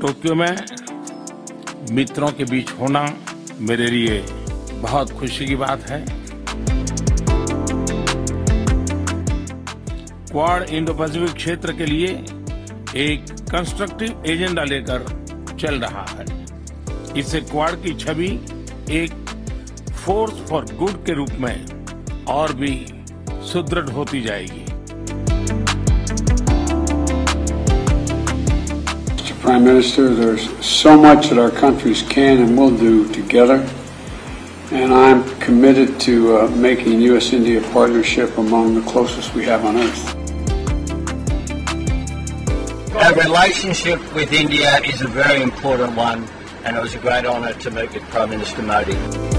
Tokyo में मित्रों के बीच होना मेरे लिए बहुत खुशी की बात है। क्वाड इंडो पैसिफिक क्षेत्र के लिए एक कंस्ट्रक्टिव एजेंडा लेकर चल रहा है। इससे क्वाड की छवि एक फोर्स फॉर गुड के रूप में और भी सुदृढ़ होती जाएगी। Prime Minister, there's so much that our countries can and will do together, and I'm committed to uh, making U.S.-India partnership among the closest we have on earth. Our relationship with India is a very important one, and it was a great honour to meet with Prime Minister Modi.